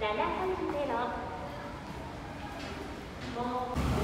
730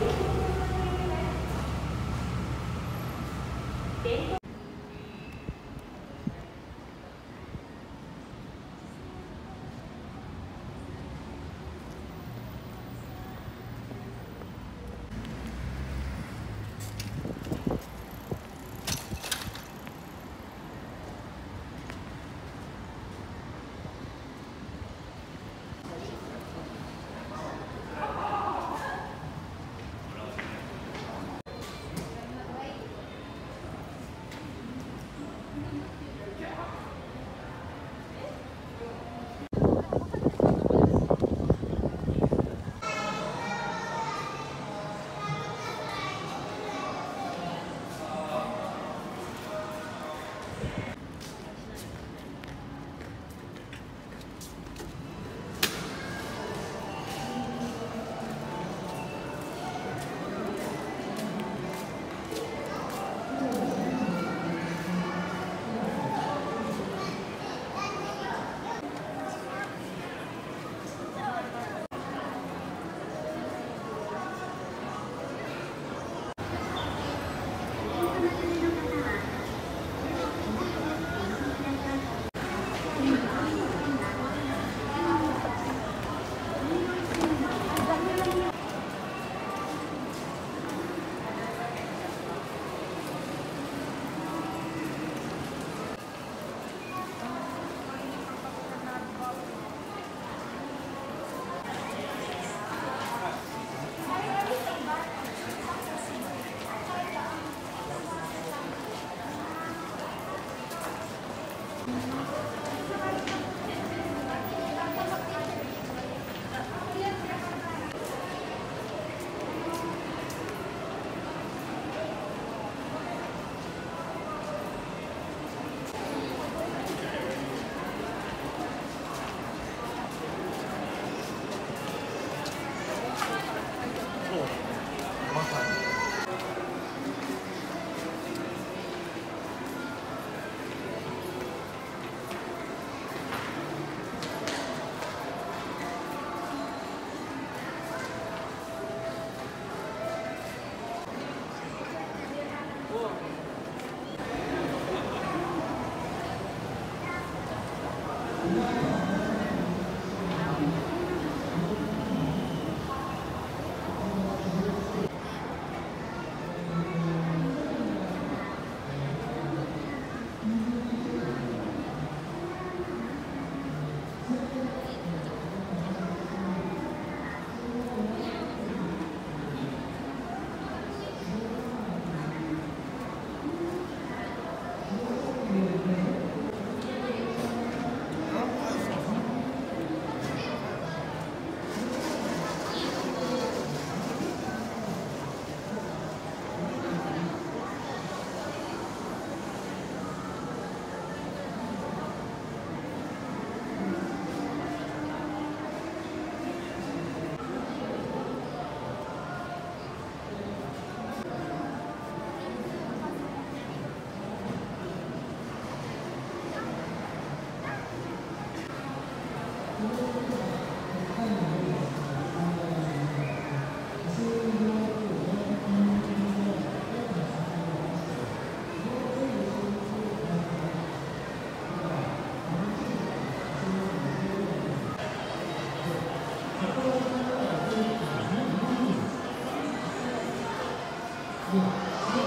Yeah.